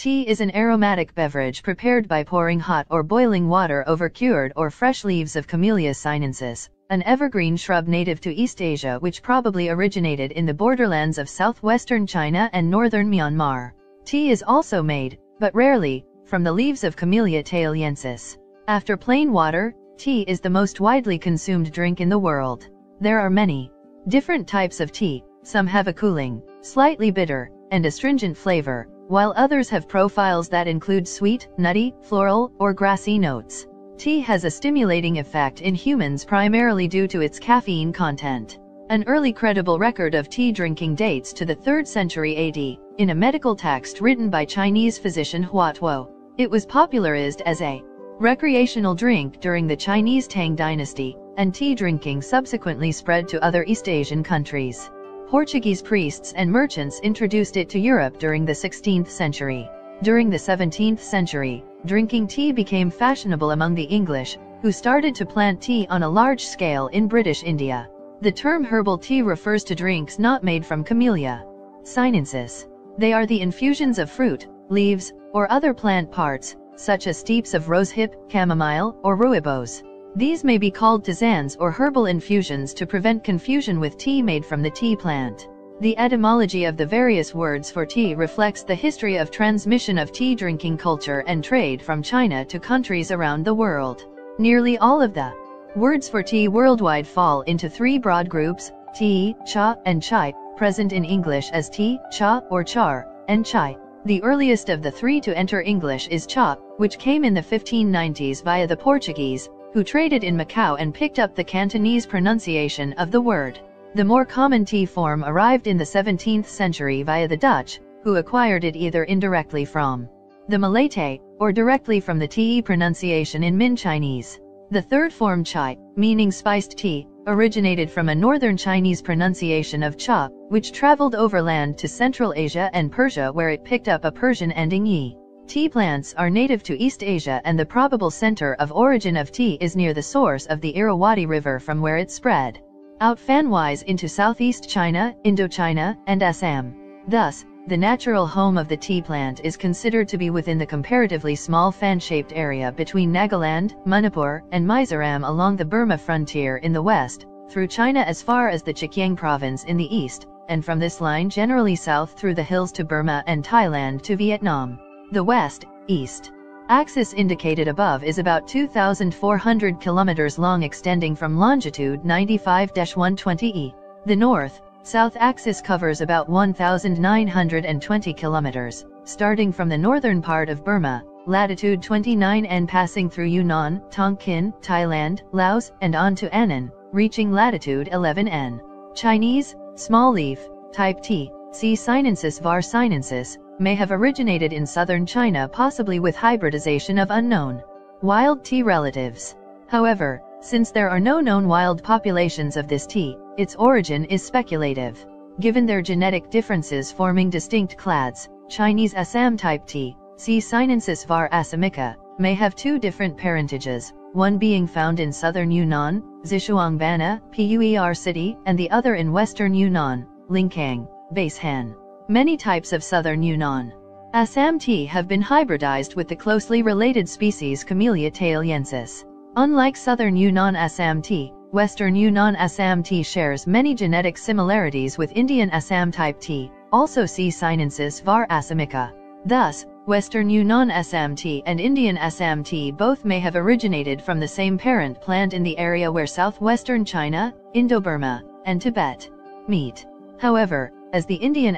Tea is an aromatic beverage prepared by pouring hot or boiling water over cured or fresh leaves of Camellia sinensis, an evergreen shrub native to East Asia which probably originated in the borderlands of southwestern China and northern Myanmar. Tea is also made, but rarely, from the leaves of Camellia thailensis. After plain water, tea is the most widely consumed drink in the world. There are many different types of tea, some have a cooling, slightly bitter, and astringent flavor, while others have profiles that include sweet, nutty, floral, or grassy notes. Tea has a stimulating effect in humans primarily due to its caffeine content. An early credible record of tea drinking dates to the 3rd century AD, in a medical text written by Chinese physician Hua Tuo. It was popularized as a recreational drink during the Chinese Tang dynasty, and tea drinking subsequently spread to other East Asian countries. Portuguese priests and merchants introduced it to Europe during the 16th century. During the 17th century, drinking tea became fashionable among the English, who started to plant tea on a large scale in British India. The term herbal tea refers to drinks not made from camellia sinensis. They are the infusions of fruit, leaves, or other plant parts, such as steeps of rosehip, chamomile, or rooibos. These may be called tisanes or herbal infusions to prevent confusion with tea made from the tea plant. The etymology of the various words for tea reflects the history of transmission of tea drinking culture and trade from China to countries around the world. Nearly all of the words for tea worldwide fall into three broad groups, tea, cha, and chai, present in English as tea, cha, or char, and chai. The earliest of the three to enter English is cha, which came in the 1590s via the Portuguese, who traded in Macau and picked up the Cantonese pronunciation of the word. The more common tea form arrived in the 17th century via the Dutch, who acquired it either indirectly from the Malay or directly from the te pronunciation in Min Chinese. The third form chai, meaning spiced tea, originated from a northern Chinese pronunciation of cha, which traveled overland to Central Asia and Persia where it picked up a Persian ending yi. Tea plants are native to East Asia and the probable center of origin of tea is near the source of the Irrawaddy River from where it spread out fanwise into southeast China, Indochina, and Assam. Thus, the natural home of the tea plant is considered to be within the comparatively small fan-shaped area between Nagaland, Manipur, and Mizoram along the Burma frontier in the west, through China as far as the Zhejiang province in the east, and from this line generally south through the hills to Burma and Thailand to Vietnam. The west, east, axis indicated above is about 2,400 kilometers long extending from longitude 95-120 E. The north, south axis covers about 1,920 kilometers, starting from the northern part of Burma, latitude 29 and passing through Yunnan, Tonkin, Thailand, Laos, and on to Annam, reaching latitude 11 N. Chinese, small leaf, type T, C. sinensis var sinensis, may have originated in southern China possibly with hybridization of unknown wild tea relatives. However, since there are no known wild populations of this tea, its origin is speculative. Given their genetic differences forming distinct clades, Chinese Assam type tea, C. sinensis var assamica, may have two different parentages, one being found in southern Yunnan, Xishuangbanna, Puer City, and the other in western Yunnan, Lincang, Baoshan. Many types of southern Yunnan Assam tea have been hybridized with the closely related species Camellia thailensis. Unlike southern Yunnan Assam tea, western Yunnan Assam tea shares many genetic similarities with Indian Assam type tea, also C. sinensis var assamica. Thus, western Yunnan tea and Indian tea both may have originated from the same parent plant in the area where southwestern China, Indo-Burma, and Tibet meet. However, as the Indian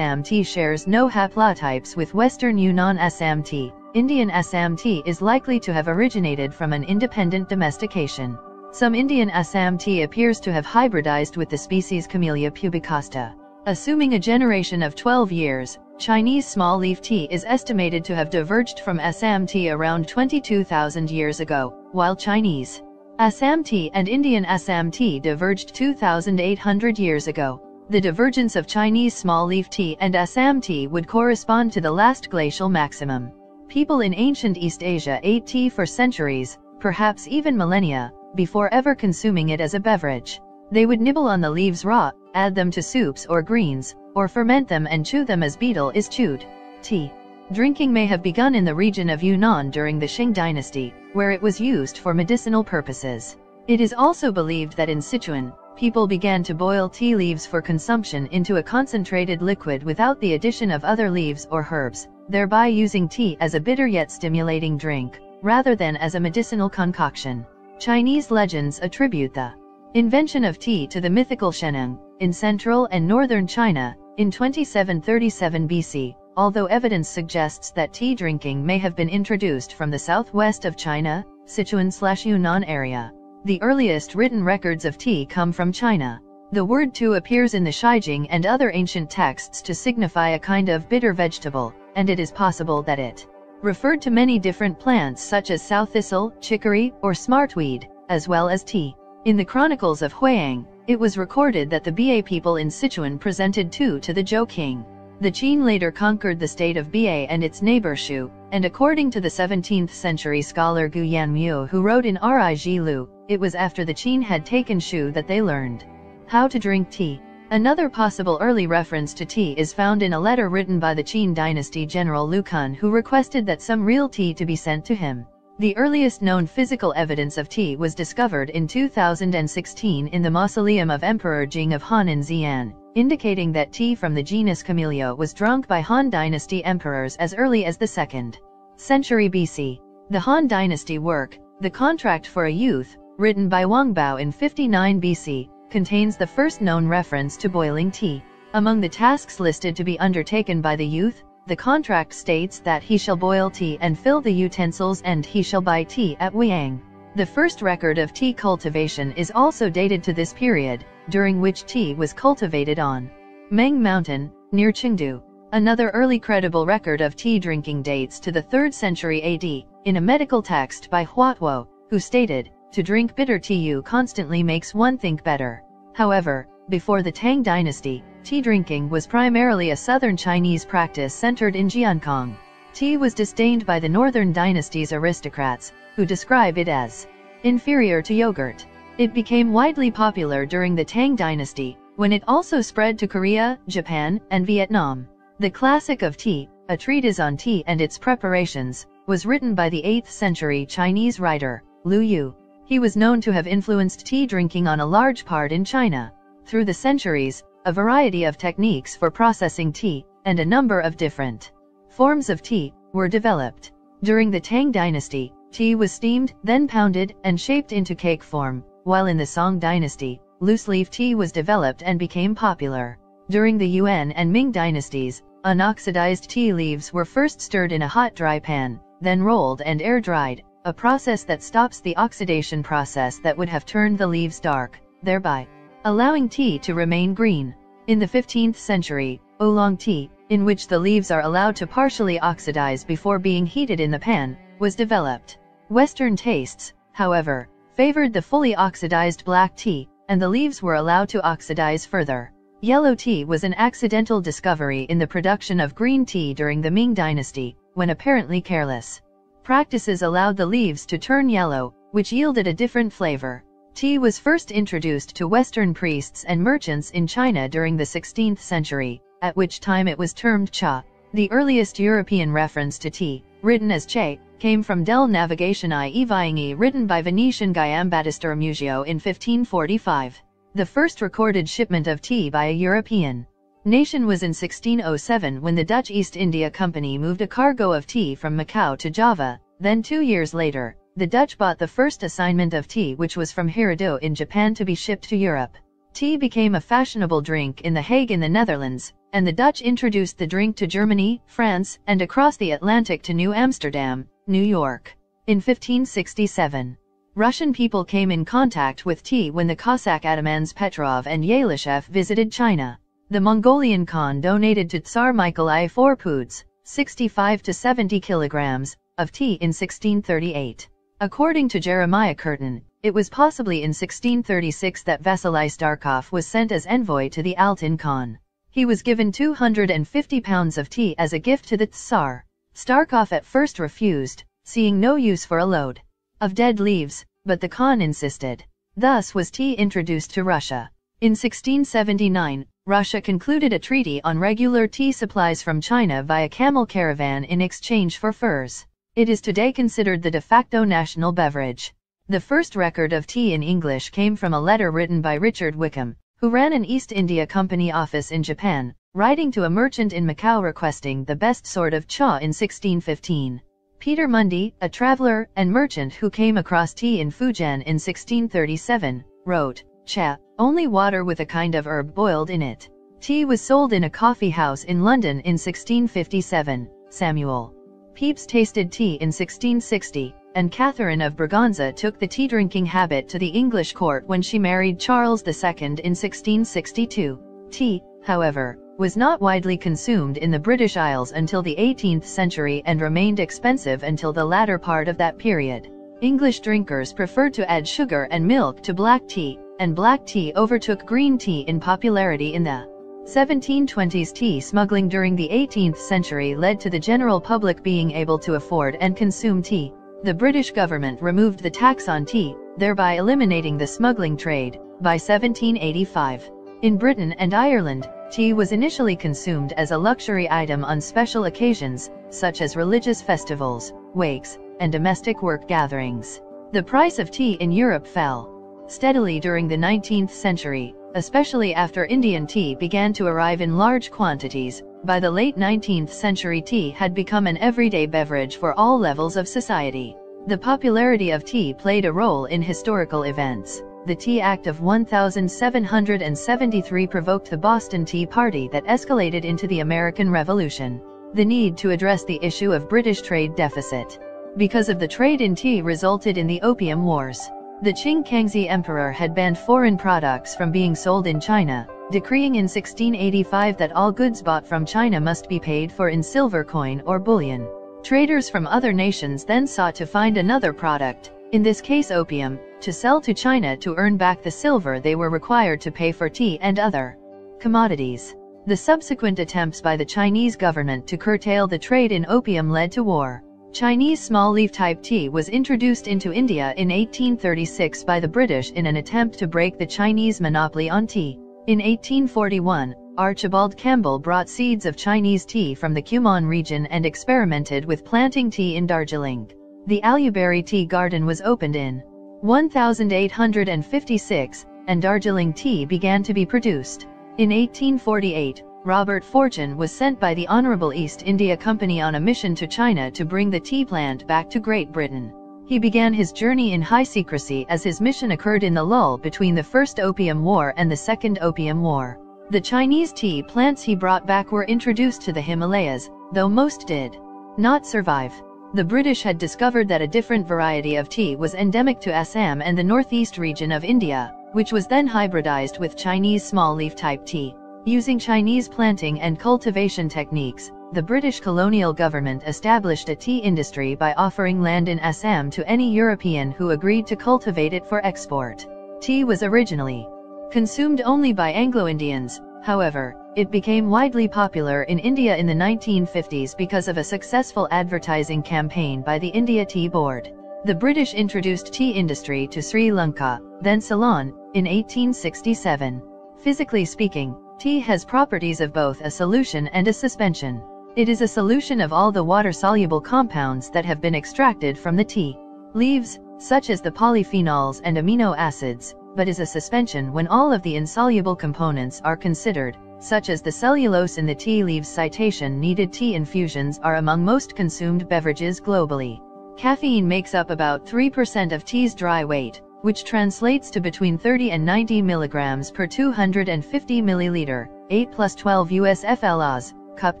tea shares no haplotypes with Western Yunnan tea, Indian tea is likely to have originated from an independent domestication. Some Indian Assam tea appears to have hybridized with the species Camellia pubicosta. Assuming a generation of 12 years, Chinese small leaf tea is estimated to have diverged from tea around 22,000 years ago, while Chinese Assam tea and Indian Assam tea diverged 2,800 years ago. The divergence of Chinese small leaf tea and Assam tea would correspond to the last glacial maximum. People in ancient East Asia ate tea for centuries, perhaps even millennia, before ever consuming it as a beverage. They would nibble on the leaves raw, add them to soups or greens, or ferment them and chew them as betel is chewed. Tea Drinking may have begun in the region of Yunnan during the Qing dynasty, where it was used for medicinal purposes. It is also believed that in Sichuan, people began to boil tea leaves for consumption into a concentrated liquid without the addition of other leaves or herbs, thereby using tea as a bitter yet stimulating drink, rather than as a medicinal concoction. Chinese legends attribute the invention of tea to the mythical Shennong, in central and northern China, in 2737 BC, although evidence suggests that tea drinking may have been introduced from the southwest of China, Sichuan-Yunnan area. The earliest written records of tea come from China. The word tu appears in the Shijing and other ancient texts to signify a kind of bitter vegetable, and it is possible that it referred to many different plants such as sow thistle, chicory, or smartweed, as well as tea. In the chronicles of Huayang, it was recorded that the Ba people in Sichuan presented tu to the Zhou king. The Qin later conquered the state of Ba and its neighbor Shu, and according to the 17th century scholar Gu Yanwu who wrote in Ri Lu, it was after the Qin had taken Shu that they learned how to drink tea. Another possible early reference to tea is found in a letter written by the Qin dynasty general Lu Kun who requested that some real tea to be sent to him. The earliest known physical evidence of tea was discovered in 2016 in the mausoleum of Emperor Jing of Han in Xi'an, indicating that tea from the genus Camellia was drunk by Han dynasty emperors as early as the 2nd century BC. The Han dynasty work, The Contract for a Youth, written by Wang Bao in 59 BC, contains the first known reference to boiling tea. Among the tasks listed to be undertaken by the youth, the contract states that he shall boil tea and fill the utensils and he shall buy tea at Weiyang. The first record of tea cultivation is also dated to this period, during which tea was cultivated on Meng Mountain, near Chengdu. Another early credible record of tea drinking dates to the 3rd century AD, in a medical text by Hua Tuo, who stated, to drink bitter tea you constantly makes one think better. However, before the Tang dynasty, tea drinking was primarily a southern Chinese practice centered in Jiankang. Tea was disdained by the northern dynasty's aristocrats, who describe it as inferior to yogurt. It became widely popular during the Tang dynasty, when it also spread to Korea, Japan, and Vietnam. The Classic of Tea, a treatise on tea and its preparations, was written by the 8th century Chinese writer, Lu Yu. He was known to have influenced tea drinking on a large part in China. Through the centuries, a variety of techniques for processing tea, and a number of different forms of tea, were developed. During the Tang dynasty, tea was steamed, then pounded, and shaped into cake form, while in the Song dynasty, loose-leaf tea was developed and became popular. During the Yuan and Ming dynasties, unoxidized tea leaves were first stirred in a hot dry pan, then rolled and air-dried, a process that stops the oxidation process that would have turned the leaves dark, thereby allowing tea to remain green. In the 15th century, oolong tea, in which the leaves are allowed to partially oxidize before being heated in the pan, was developed. Western tastes, however, favored the fully oxidized black tea, and the leaves were allowed to oxidize further. Yellow tea was an accidental discovery in the production of green tea during the Ming dynasty, when apparently careless practices allowed the leaves to turn yellow, which yielded a different flavor. Tea was first introduced to Western priests and merchants in China during the 16th century, at which time it was termed cha. The earliest European reference to tea, written as che, came from Del Navigazione e written by Venetian Giambattista Ramusio in 1545. The first recorded shipment of tea by a European nation was in 1607 when the Dutch East India Company moved a cargo of tea from Macau to Java, then two years later, the Dutch bought the first assignment of tea which was from Hirado in Japan to be shipped to Europe. Tea became a fashionable drink in The Hague in the Netherlands, and the Dutch introduced the drink to Germany, France, and across the Atlantic to New Amsterdam, New York. In 1567, Russian people came in contact with tea when the Cossack atamans Petrov and Yelyshev visited China. The Mongolian Khan donated to Tsar Michael I four poods, 65 to 70 kilograms, of tea in 1638. According to Jeremiah Curtin, it was possibly in 1636 that Vasily Starkov was sent as envoy to the Altan Khan. He was given 250 pounds of tea as a gift to the Tsar. Starkov at first refused, seeing no use for a load of dead leaves, but the Khan insisted. Thus was tea introduced to Russia. In 1679, Russia concluded a treaty on regular tea supplies from China via camel caravan in exchange for furs. It is today considered the de facto national beverage. The first record of tea in English came from a letter written by Richard Wickham, who ran an East India Company office in Japan, writing to a merchant in Macau requesting the best sort of cha in 1615. Peter Mundy, a traveler and merchant who came across tea in Fujian in 1637, wrote, Cha, only water with a kind of herb boiled in it. Tea was sold in a coffee house in London in 1657. Samuel Pepys tasted tea in 1660, and Catherine of Braganza took the tea-drinking habit to the English court when she married Charles II in 1662. Tea, however, was not widely consumed in the British Isles until the 18th century and remained expensive until the latter part of that period. English drinkers preferred to add sugar and milk to black tea, and black tea overtook green tea in popularity in the 1720s tea smuggling during the 18th century led to the general public being able to afford and consume tea. The British government removed the tax on tea, thereby eliminating the smuggling trade, by 1785. In Britain and Ireland, tea was initially consumed as a luxury item on special occasions, such as religious festivals, wakes, and domestic work gatherings. The price of tea in Europe fell steadily during the 19th century, especially after Indian tea began to arrive in large quantities. By the late 19th century tea had become an everyday beverage for all levels of society. The popularity of tea played a role in historical events. The Tea Act of 1773 provoked the Boston Tea Party that escalated into the American Revolution. The need to address the issue of British trade deficit because of the trade in tea resulted in the Opium Wars. The Qing Kangxi Emperor had banned foreign products from being sold in China, decreeing in 1685 that all goods bought from China must be paid for in silver coin or bullion. Traders from other nations then sought to find another product, in this case opium, to sell to China to earn back the silver they were required to pay for tea and other commodities. The subsequent attempts by the Chinese government to curtail the trade in opium led to war. Chinese small leaf type tea was introduced into India in 1836 by the British in an attempt to break the Chinese monopoly on tea. In 1841, Archibald Campbell brought seeds of Chinese tea from the Kumaon region and experimented with planting tea in Darjeeling. The Alubari Tea Garden was opened in 1856, and Darjeeling tea began to be produced. In 1848, Robert Fortune was sent by the Honorable East India Company on a mission to China to bring the tea plant back to Great Britain. He began his journey in high secrecy as his mission occurred in the lull between the First Opium War and the Second Opium War. The Chinese tea plants he brought back were introduced to the Himalayas, though most did not survive. The British had discovered that a different variety of tea was endemic to Assam and the northeast region of India, which was then hybridized with Chinese small leaf type tea. Using Chinese planting and cultivation techniques, the British colonial government established a tea industry by offering land in Assam to any European who agreed to cultivate it for export. Tea was originally consumed only by Anglo-Indians, however, it became widely popular in India in the 1950s because of a successful advertising campaign by the India Tea Board. The British introduced tea industry to Sri Lanka, then Ceylon, in 1867. Physically speaking, Tea has properties of both a solution and a suspension. It is a solution of all the water-soluble compounds that have been extracted from the tea leaves, such as the polyphenols and amino acids, but is a suspension when all of the insoluble components are considered, such as the cellulose in the tea leaves citation needed tea infusions are among most consumed beverages globally. Caffeine makes up about 3% of tea's dry weight, which translates to between 30 and 90 milligrams per 250 milliliter, 8 plus 12 US FLAs, cup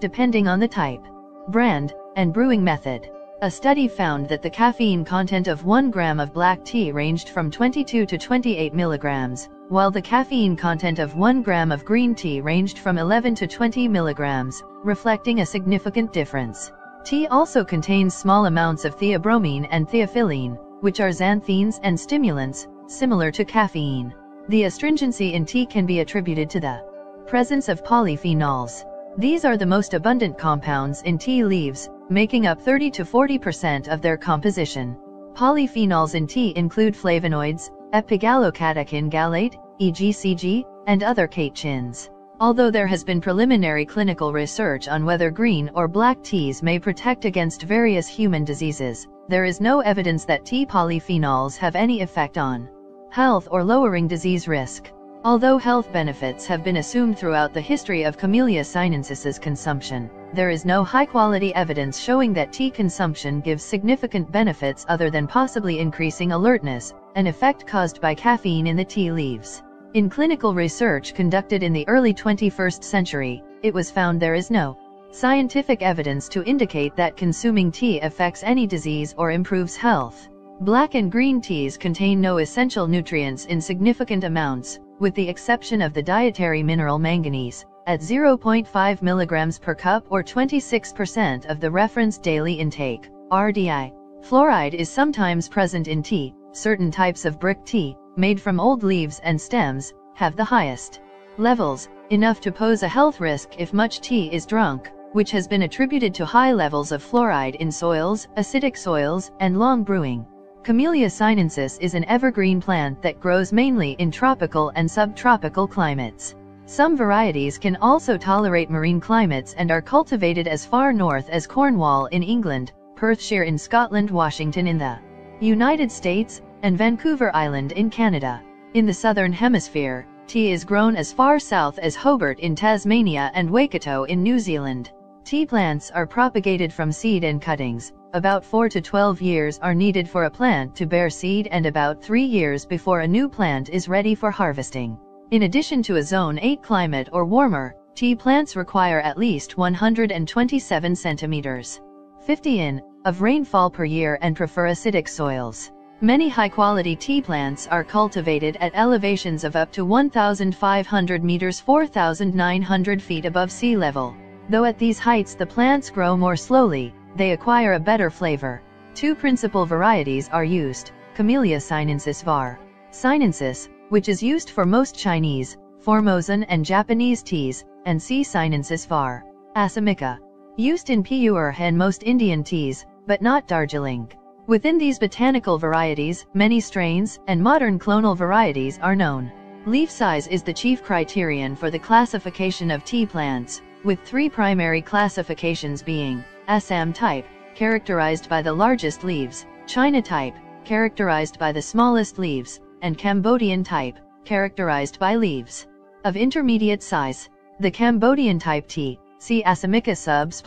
depending on the type, brand, and brewing method. A study found that the caffeine content of 1 gram of black tea ranged from 22 to 28 milligrams, while the caffeine content of 1 gram of green tea ranged from 11 to 20 milligrams, reflecting a significant difference. Tea also contains small amounts of theobromine and theophylline, which are xanthines and stimulants, similar to caffeine. The astringency in tea can be attributed to the presence of polyphenols. These are the most abundant compounds in tea leaves, making up 30 to 40% of their composition. Polyphenols in tea include flavonoids, epigallocatechin gallate, EGCG, and other catechins. Although there has been preliminary clinical research on whether green or black teas may protect against various human diseases, there is no evidence that tea polyphenols have any effect on health or lowering disease risk. Although health benefits have been assumed throughout the history of Camellia sinensis consumption, there is no high-quality evidence showing that tea consumption gives significant benefits other than possibly increasing alertness, an effect caused by caffeine in the tea leaves. In clinical research conducted in the early 21st century, it was found there is no scientific evidence to indicate that consuming tea affects any disease or improves health. Black and green teas contain no essential nutrients in significant amounts, with the exception of the dietary mineral manganese, at 0.5 mg per cup or 26% of the reference daily intake, RDI. Fluoride is sometimes present in tea, certain types of brick tea, made from old leaves and stems, have the highest levels, enough to pose a health risk if much tea is drunk, which has been attributed to high levels of fluoride in soils, acidic soils, and long brewing. Camellia sinensis is an evergreen plant that grows mainly in tropical and subtropical climates. Some varieties can also tolerate marine climates and are cultivated as far north as Cornwall in England, Perthshire in Scotland, Washington in the United States, and Vancouver Island in Canada. In the southern hemisphere, tea is grown as far south as Hobart in Tasmania and Waikato in New Zealand. Tea plants are propagated from seed and cuttings. About 4 to 12 years are needed for a plant to bear seed and about 3 years before a new plant is ready for harvesting. In addition to a zone 8 climate or warmer, tea plants require at least 127 centimeters 50 in of rainfall per year and prefer acidic soils. Many high-quality tea plants are cultivated at elevations of up to 1,500 meters 4,900 feet above sea level. Though at these heights the plants grow more slowly, they acquire a better flavor. Two principal varieties are used, Camellia sinensis var. Sinensis, which is used for most Chinese, Formosan and Japanese teas, and C. sinensis var. Assamica. Used in Pu'er and most Indian teas, but not Darjeeling. Within these botanical varieties, many strains and modern clonal varieties are known. Leaf size is the chief criterion for the classification of tea plants, with three primary classifications being Assam type, characterized by the largest leaves, China type, characterized by the smallest leaves, and Cambodian type, characterized by leaves of intermediate size. The Cambodian type tea, C. Assamica subs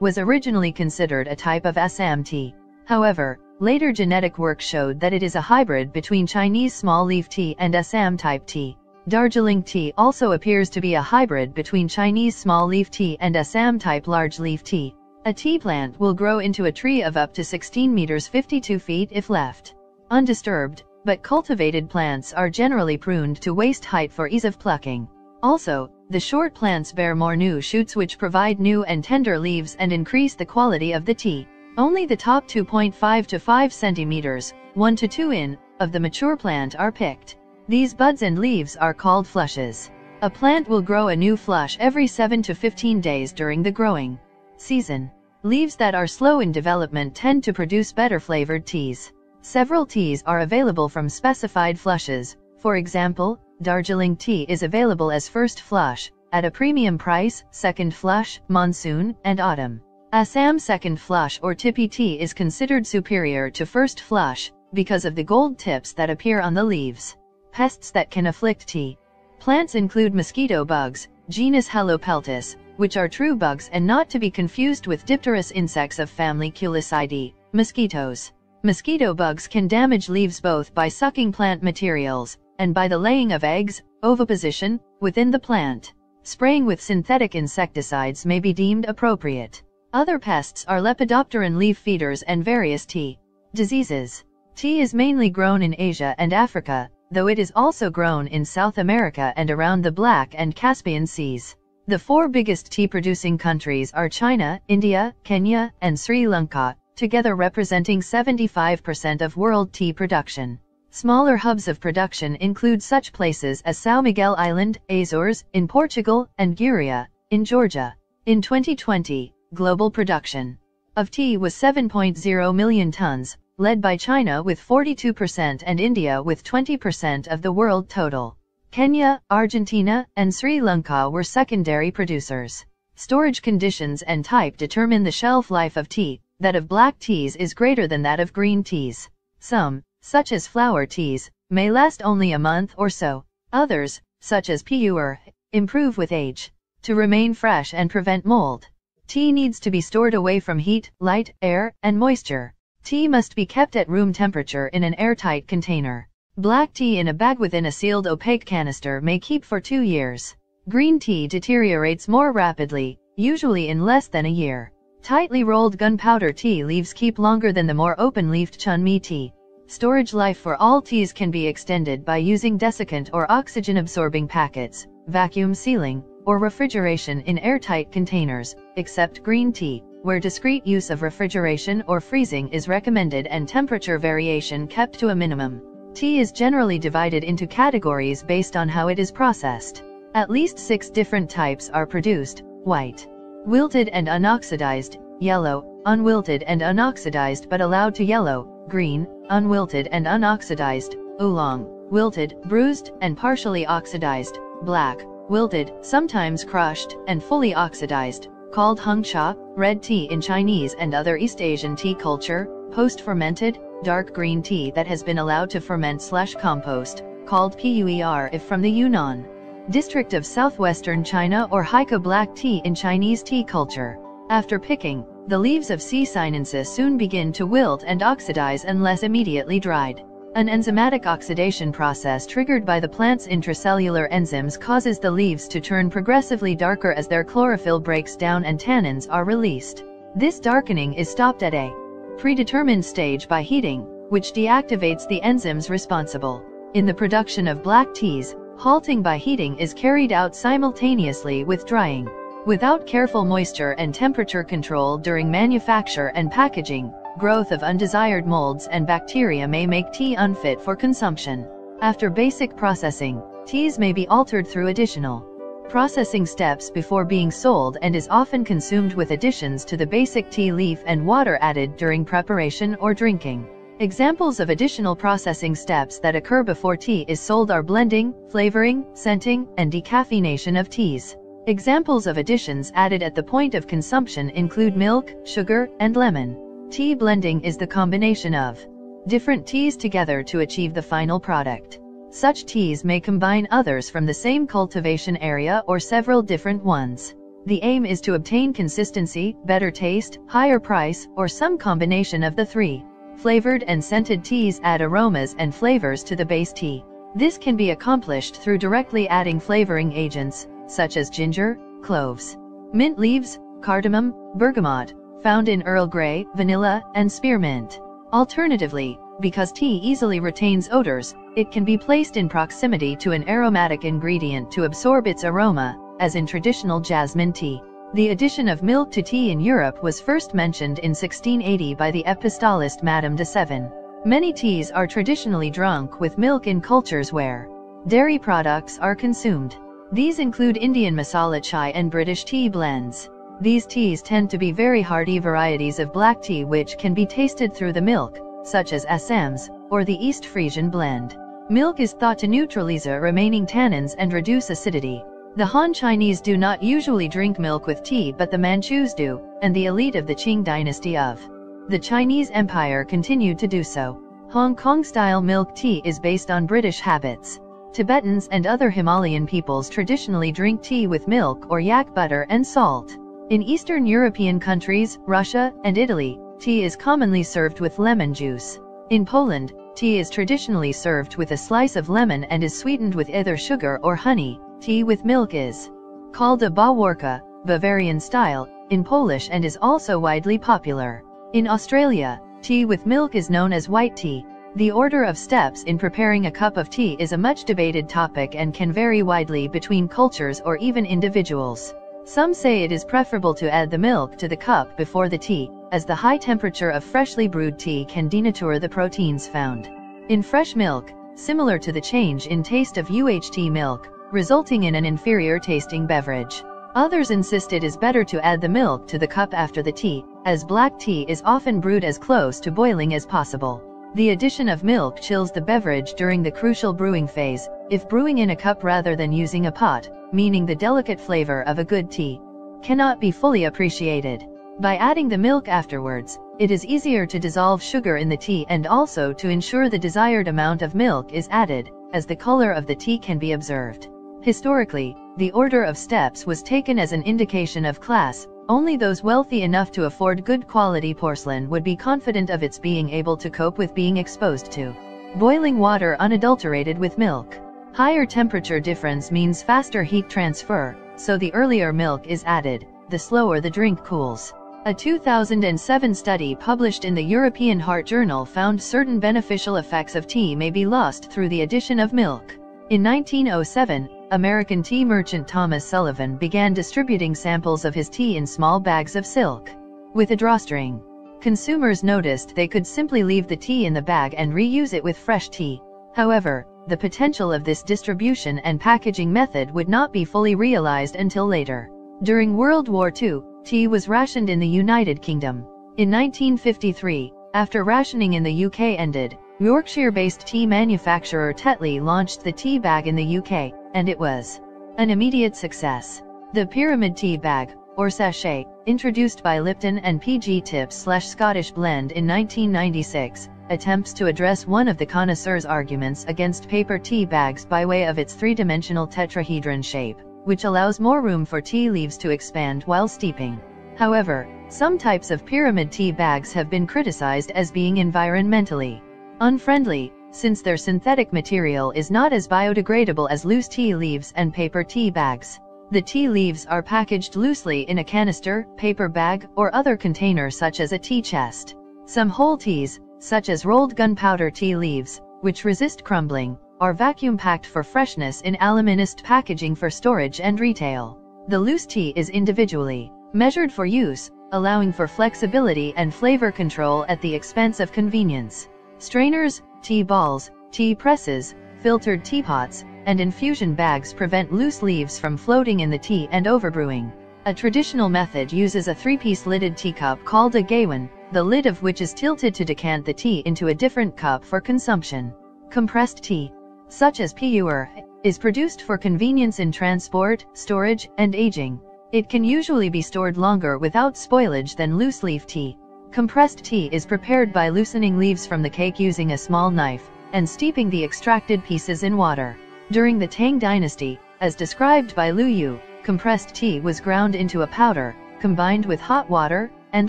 was originally considered a type of Assam tea. However, later genetic work showed that it is a hybrid between Chinese small leaf tea and Assam type tea. Darjeeling tea also appears to be a hybrid between Chinese small leaf tea and Assam type large leaf tea. A tea plant will grow into a tree of up to 16 meters 52 feet if left undisturbed, but cultivated plants are generally pruned to waist height for ease of plucking. Also, the short plants bear more new shoots which provide new and tender leaves and increase the quality of the tea. Only the top 2.5 to 5 centimeters, 1 to 2 in, of the mature plant are picked. These buds and leaves are called flushes. A plant will grow a new flush every 7 to 15 days during the growing season. Leaves that are slow in development tend to produce better flavored teas. Several teas are available from specified flushes, for example, Darjeeling tea is available as first flush, at a premium price, second flush, monsoon, and autumn. Assam second flush or tippy tea is considered superior to first flush, because of the gold tips that appear on the leaves. Pests that can afflict tea. Plants include mosquito bugs, genus Helopeltis, which are true bugs and not to be confused with dipterous insects of family Culicidae, mosquitoes. Mosquito bugs can damage leaves both by sucking plant materials, and by the laying of eggs, oviposition, within the plant. Spraying with synthetic insecticides may be deemed appropriate. Other pests are lepidopteran leaf feeders and various tea diseases. Tea is mainly grown in Asia and Africa, though it is also grown in South America and around the Black and Caspian Seas. The four biggest tea-producing countries are China, India, Kenya, and Sri Lanka, together representing 75% of world tea production. Smaller hubs of production include such places as São Miguel Island, Azores, in Portugal, and Guria, in Georgia. In 2020, global production of tea was 7.0 million tons, led by China with 42% and India with 20% of the world total. Kenya, Argentina, and Sri Lanka were secondary producers. Storage conditions and type determine the shelf life of tea, that of black teas is greater than that of green teas. Some, such as flower teas, may last only a month or so. Others, such as pu'er, improve with age. To remain fresh and prevent mold, tea needs to be stored away from heat, light, air, and moisture. Tea must be kept at room temperature in an airtight container. Black tea in a bag within a sealed opaque canister may keep for two years. Green tea deteriorates more rapidly, usually in less than a year. Tightly rolled gunpowder tea leaves keep longer than the more open-leafed Chun Mee tea. Storage life for all teas can be extended by using desiccant or oxygen-absorbing packets, vacuum sealing, or refrigeration in airtight containers, except green tea, where discrete use of refrigeration or freezing is recommended and temperature variation kept to a minimum. Tea is generally divided into categories based on how it is processed. At least six different types are produced, white, wilted and unoxidized, yellow, unwilted and unoxidized but allowed to yellow, green, unwilted and unoxidized, oolong, wilted, bruised and partially oxidized, black, wilted, sometimes crushed, and fully oxidized, called hung cha, red tea in Chinese and other East Asian tea culture, post-fermented, dark green tea that has been allowed to ferment slash compost, called pu'er if from the Yunnan district of southwestern China or Haika black tea in Chinese tea culture. After picking, the leaves of C. sinensis soon begin to wilt and oxidize unless immediately dried. An enzymatic oxidation process triggered by the plant's intracellular enzymes causes the leaves to turn progressively darker as their chlorophyll breaks down and tannins are released. This darkening is stopped at a predetermined stage by heating, which deactivates the enzymes responsible. In the production of black teas, halting by heating is carried out simultaneously with drying. Without careful moisture and temperature control during manufacture and packaging, growth of undesired molds and bacteria may make tea unfit for consumption. After basic processing, teas may be altered through additional processing steps before being sold and is often consumed with additions to the basic tea leaf and water added during preparation or drinking. Examples of additional processing steps that occur before tea is sold are blending, flavoring, scenting, and decaffeination of teas. Examples of additions added at the point of consumption include milk, sugar, and lemon. Tea blending is the combination of different teas together to achieve the final product. Such teas may combine others from the same cultivation area or several different ones. The aim is to obtain consistency, better taste, higher price, or some combination of the three. Flavored and scented teas add aromas and flavors to the base tea. This can be accomplished through directly adding flavoring agents, such as ginger, cloves, mint leaves, cardamom, bergamot, found in Earl Grey, vanilla, and spearmint. Alternatively, because tea easily retains odors, it can be placed in proximity to an aromatic ingredient to absorb its aroma, as in traditional jasmine tea. The addition of milk to tea in Europe was first mentioned in 1680 by the epistolist Madame de Sévigné. Many teas are traditionally drunk with milk in cultures where dairy products are consumed. These include Indian masala chai and British tea blends. These teas tend to be very hearty varieties of black tea which can be tasted through the milk, such as Assam's, or the East Frisian blend. Milk is thought to neutralize remaining tannins and reduce acidity. The Han Chinese do not usually drink milk with tea but the Manchus do, and the elite of the Qing dynasty of the Chinese Empire continued to do so. Hong Kong-style milk tea is based on British habits. Tibetans and other Himalayan peoples traditionally drink tea with milk or yak butter and salt. In Eastern European countries, Russia, and Italy, tea is commonly served with lemon juice. In Poland, Tea is traditionally served with a slice of lemon and is sweetened with either sugar or honey. Tea with milk is called a bawarka, Bavarian style, in Polish and is also widely popular. In Australia, tea with milk is known as white tea. The order of steps in preparing a cup of tea is a much debated topic and can vary widely between cultures or even individuals. Some say it is preferable to add the milk to the cup before the tea, as the high temperature of freshly brewed tea can denature the proteins found in fresh milk, similar to the change in taste of UHT milk, resulting in an inferior tasting beverage. Others insist it is better to add the milk to the cup after the tea, as black tea is often brewed as close to boiling as possible. The addition of milk chills the beverage during the crucial brewing phase, if brewing in a cup rather than using a pot, meaning the delicate flavor of a good tea cannot be fully appreciated. By adding the milk afterwards, it is easier to dissolve sugar in the tea and also to ensure the desired amount of milk is added, as the color of the tea can be observed. Historically, the order of steps was taken as an indication of class, only those wealthy enough to afford good quality porcelain would be confident of its being able to cope with being exposed to boiling water unadulterated with milk. Higher temperature difference means faster heat transfer, so the earlier milk is added, the slower the drink cools. A 2007 study published in the European Heart Journal found certain beneficial effects of tea may be lost through the addition of milk. In 1907, American tea merchant Thomas Sullivan began distributing samples of his tea in small bags of silk. With a drawstring, consumers noticed they could simply leave the tea in the bag and reuse it with fresh tea. However, the potential of this distribution and packaging method would not be fully realized until later. During World War II, tea was rationed in the United Kingdom. In 1953, after rationing in the UK ended, Yorkshire-based tea manufacturer Tetley launched the tea bag in the UK, and it was an immediate success. The Pyramid Tea Bag, or sachet, introduced by Lipton and PG Tips slash Scottish Blend in 1996, attempts to address one of the connoisseur's arguments against paper tea bags by way of its three-dimensional tetrahedron shape, which allows more room for tea leaves to expand while steeping. However, some types of pyramid tea bags have been criticized as being environmentally unfriendly, since their synthetic material is not as biodegradable as loose tea leaves and paper tea bags. The tea leaves are packaged loosely in a canister, paper bag, or other container such as a tea chest. Some whole teas, such as rolled gunpowder tea leaves, which resist crumbling, are vacuum packed for freshness in aluminist packaging for storage and retail. The loose tea is individually measured for use, allowing for flexibility and flavor control at the expense of convenience. Strainers, tea balls, tea presses, filtered teapots, and infusion bags prevent loose leaves from floating in the tea and overbrewing. A traditional method uses a three-piece lidded teacup called a gaiwan, the lid of which is tilted to decant the tea into a different cup for consumption. Compressed tea, such as pu'er, is produced for convenience in transport, storage, and aging. It can usually be stored longer without spoilage than loose leaf tea. Compressed tea is prepared by loosening leaves from the cake using a small knife, and steeping the extracted pieces in water. During the Tang dynasty, as described by Lu Yu, compressed tea was ground into a powder, combined with hot water, and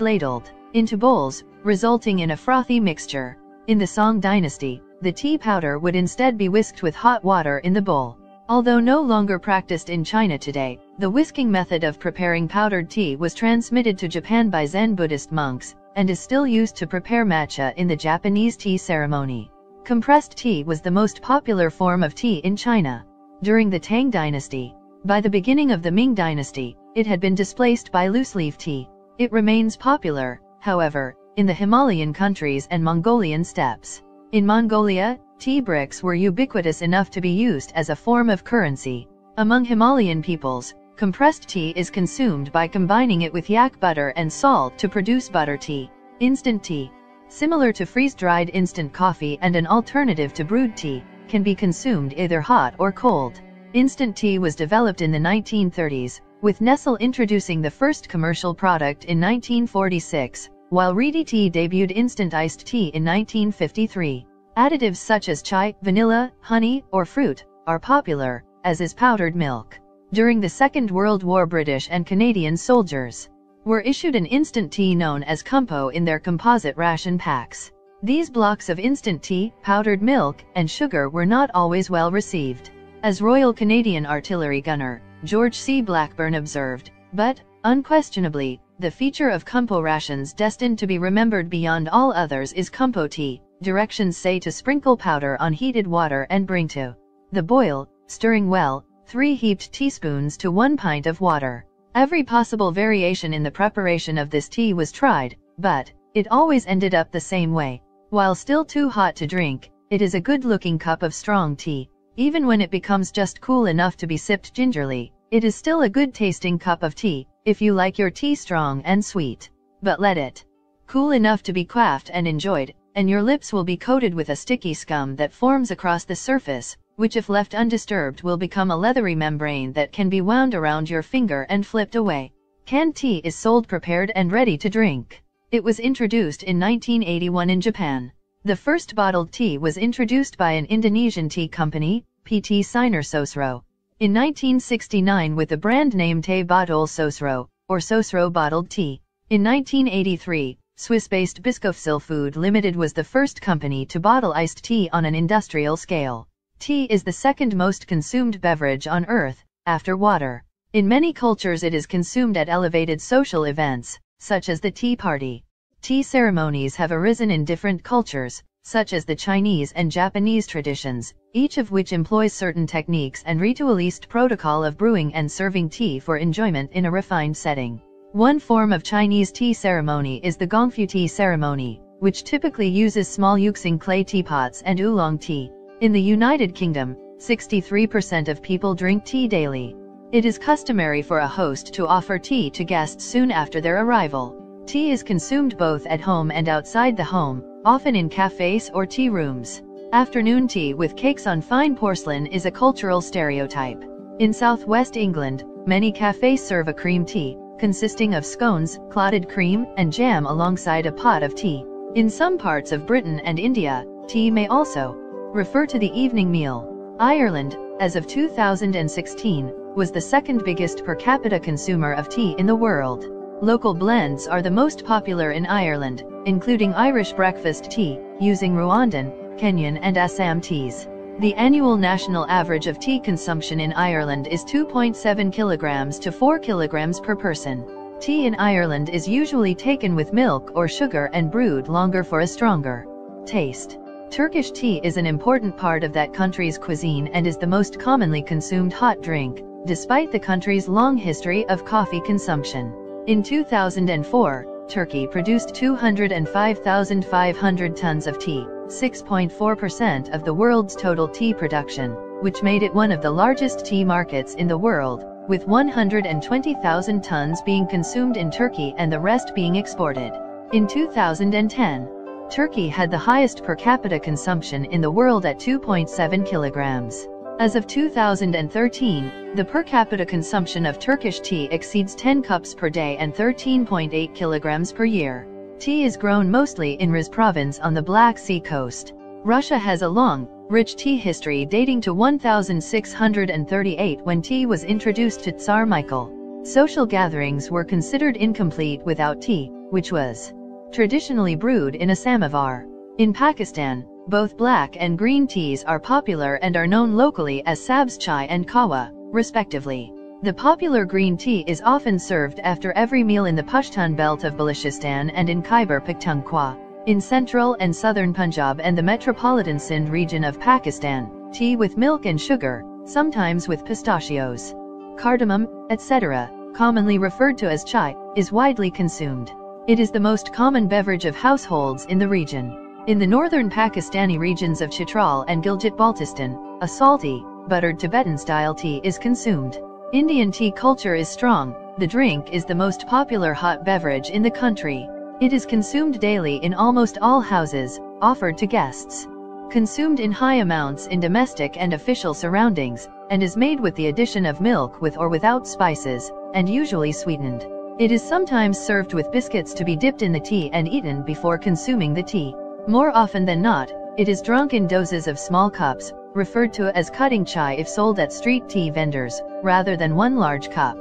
ladled into bowls, resulting in a frothy mixture. In the Song dynasty, the tea powder would instead be whisked with hot water in the bowl. Although no longer practiced in China today, the whisking method of preparing powdered tea was transmitted to Japan by Zen Buddhist monks, and is still used to prepare matcha in the Japanese tea ceremony. Compressed tea was the most popular form of tea in China during the Tang dynasty. By the beginning of the Ming dynasty, it had been displaced by loose-leaf tea. It remains popular, however, in the Himalayan countries and Mongolian steppes. In Mongolia, tea bricks were ubiquitous enough to be used as a form of currency. Among Himalayan peoples, Compressed tea is consumed by combining it with yak butter and salt to produce butter tea. Instant tea. Similar to freeze-dried instant coffee and an alternative to brewed tea, can be consumed either hot or cold. Instant tea was developed in the 1930s, with Nestle introducing the first commercial product in 1946, while Redi-Tea debuted instant iced tea in 1953. Additives such as chai, vanilla, honey, or fruit, are popular, as is powdered milk. During the Second World War British and Canadian soldiers were issued an instant tea known as Compo in their composite ration packs. These blocks of instant tea, powdered milk, and sugar were not always well received. As Royal Canadian Artillery gunner, George C. Blackburn observed, but, unquestionably, the feature of Compo rations destined to be remembered beyond all others is Compo tea. Directions say to sprinkle powder on heated water and bring to the boil, stirring well, 3 heaped teaspoons to 1 pint of water. Every possible variation in the preparation of this tea was tried, but it always ended up the same way. While still too hot to drink, it is a good-looking cup of strong tea. Even when it becomes just cool enough to be sipped gingerly, it is still a good-tasting cup of tea, if you like your tea strong and sweet. But let it cool enough to be quaffed and enjoyed, and your lips will be coated with a sticky scum that forms across the surface, which if left undisturbed will become a leathery membrane that can be wound around your finger and flipped away. Canned tea is sold prepared and ready to drink. It was introduced in 1981 in Japan. The first bottled tea was introduced by an Indonesian tea company, PT Sinar Sosro. In 1969 with the brand name Teh Botol Sosro, or Sosro Bottled Tea. In 1983, Swiss-based Bischofszell Food Limited was the first company to bottle iced tea on an industrial scale. Tea is the second most consumed beverage on earth, after water. In many cultures it is consumed at elevated social events, such as the tea party. Tea ceremonies have arisen in different cultures, such as the Chinese and Japanese traditions, each of which employs certain techniques and ritualist protocol of brewing and serving tea for enjoyment in a refined setting. One form of Chinese tea ceremony is the Gongfu tea ceremony, which typically uses small Yixing clay teapots and oolong tea. In the United Kingdom, 63% of people drink tea daily. It is customary for a host to offer tea to guests soon after their arrival. Tea is consumed both at home and outside the home, often in cafes or tea rooms. Afternoon tea with cakes on fine porcelain is a cultural stereotype. In southwest England, many cafes serve a cream tea, consisting of scones, clotted cream, and jam alongside a pot of tea. In some parts of Britain and India, tea may also refer to the evening meal. Ireland, as of 2016, was the second biggest per capita consumer of tea in the world. Local blends are the most popular in Ireland, including Irish breakfast tea, using Rwandan, Kenyan and Assam teas. The annual national average of tea consumption in Ireland is 2.7 kilograms to 4 kilograms per person. Tea in Ireland is usually taken with milk or sugar and brewed longer for a stronger taste. Turkish tea is an important part of that country's cuisine and is the most commonly consumed hot drink, despite the country's long history of coffee consumption. In 2004, Turkey produced 205,500 tons of tea, 6.4% of the world's total tea production, which made it one of the largest tea markets in the world, with 120,000 tons being consumed in Turkey and the rest being exported. In 2010, Turkey had the highest per capita consumption in the world at 2.7 kilograms. As of 2013, the per capita consumption of Turkish tea exceeds 10 cups per day and 13.8 kilograms per year. Tea is grown mostly in Rize province on the Black Sea coast. Russia has a long, rich tea history dating to 1638 when tea was introduced to Tsar Michael. Social gatherings were considered incomplete without tea, which was traditionally brewed in a samovar. In Pakistan, both black and green teas are popular and are known locally as sabz chai and kahwah, respectively. The popular green tea is often served after every meal in the Pashtun belt of Balochistan and in Khyber Pakhtunkhwa. In central and southern Punjab and the metropolitan Sindh region of Pakistan, tea with milk and sugar, sometimes with pistachios, cardamom, etc., commonly referred to as chai, is widely consumed. It is the most common beverage of households in the region. In the northern Pakistani regions of Chitral and Gilgit-Baltistan, a salty, buttered Tibetan-style tea is consumed. Indian tea culture is strong, the drink is the most popular hot beverage in the country. It is consumed daily in almost all houses, offered to guests. Consumed in high amounts in domestic and official surroundings, and is made with the addition of milk with or without spices, and usually sweetened. It is sometimes served with biscuits to be dipped in the tea and eaten before consuming the tea. More often than not, it is drunk in doses of small cups, referred to as cutting chai if sold at street tea vendors, rather than one large cup.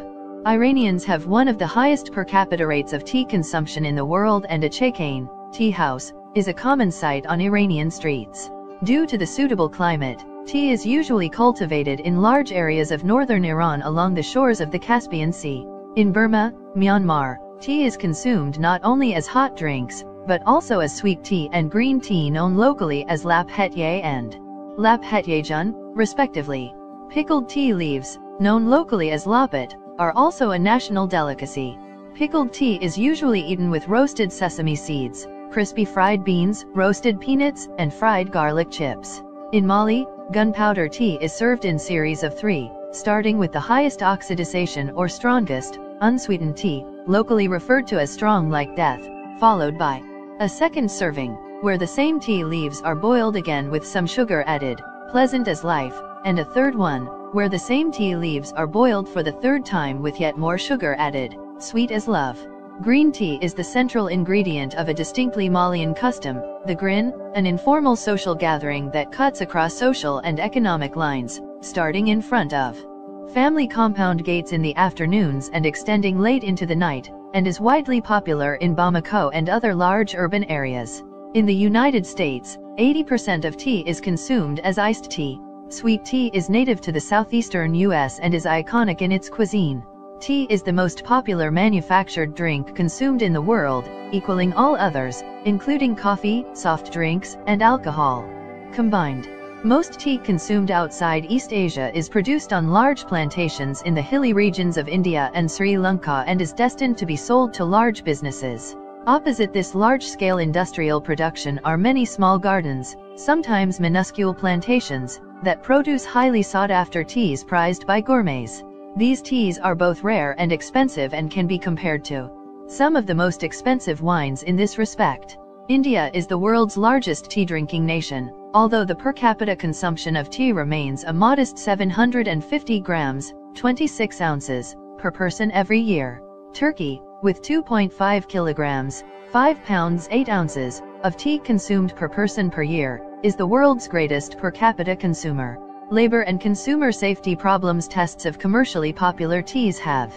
Iranians have one of the highest per capita rates of tea consumption in the world and a chaykhane, tea house, is a common sight on Iranian streets. Due to the suitable climate, tea is usually cultivated in large areas of northern Iran along the shores of the Caspian Sea. In Burma, Myanmar, tea is consumed not only as hot drinks, but also as sweet tea and green tea known locally as laphet-yay and laphet-yay-gyan, respectively. Pickled tea leaves, known locally as laphet, are also a national delicacy. Pickled tea is usually eaten with roasted sesame seeds, crispy fried beans, roasted peanuts, and fried garlic chips. In Mali, gunpowder tea is served in series of three, starting with the highest oxidization or strongest, unsweetened tea, locally referred to as strong like death, followed by a second serving, where the same tea leaves are boiled again with some sugar added, pleasant as life, and a third one, where the same tea leaves are boiled for the third time with yet more sugar added, sweet as love. Green tea is the central ingredient of a distinctly Malian custom, the grin, an informal social gathering that cuts across social and economic lines, starting in front of family compound gates in the afternoons and extending late into the night, and is widely popular in Bamako and other large urban areas. In the United States, 80% of tea is consumed as iced tea. Sweet tea is native to the southeastern U.S. and is iconic in its cuisine. Tea is the most popular manufactured drink consumed in the world, equaling all others, including coffee, soft drinks, and alcohol. Combined. Most tea consumed outside East Asia is produced on large plantations in the hilly regions of India and Sri Lanka and is destined to be sold to large businesses. Opposite this large-scale industrial production are many small gardens, sometimes minuscule plantations, that produce highly sought-after teas prized by gourmets. These teas are both rare and expensive and can be compared to some of the most expensive wines in this respect. India is the world's largest tea-drinking nation, although the per capita consumption of tea remains a modest 750 grams, 26 ounces, per person every year. Turkey, with 2.5 kilograms, 5 pounds 8 ounces, of tea consumed per person per year, is the world's greatest per capita consumer labor and consumer safety problems tests of commercially popular teas have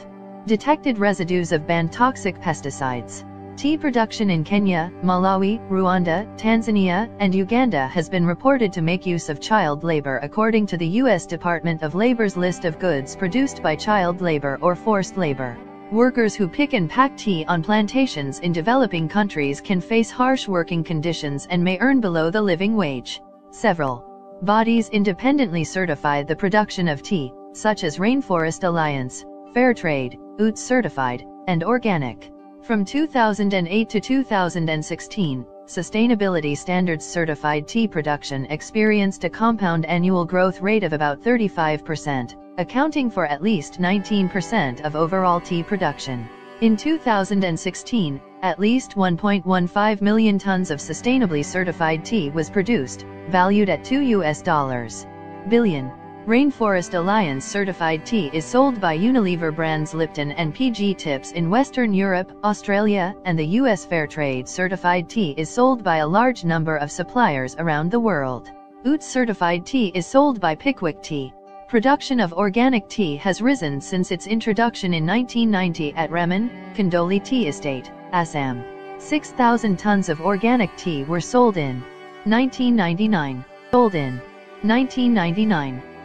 detected residues of banned toxic pesticides. Tea production in Kenya, Malawi, Rwanda, Tanzania, and Uganda has been reported to make use of child labor according to the U.S. Department of Labor's list of goods produced by child labor or forced labor. Workers who pick and pack tea on plantations in developing countries can face harsh working conditions and may earn below the living wage. Several Bodies independently certify the production of tea, such as Rainforest Alliance, Fairtrade, UTZ Certified, and Organic. From 2008 to 2016, Sustainability Standards certified tea production experienced a compound annual growth rate of about 35%, accounting for at least 19% of overall tea production. In 2016, at least 1.15 million tons of sustainably certified tea was produced, valued at 2 US dollars billion. Rainforest Alliance certified tea is sold by Unilever brands Lipton and PG Tips in Western Europe, Australia, and the US Fairtrade certified tea is sold by a large number of suppliers around the world. UTZ certified tea is sold by Pickwick Tea. Production of organic tea has risen since its introduction in 1990 at Rembeng, Kondoli Tea Estate, Assam. 6,000 tons of organic tea were sold in 1999. Sold in 1999.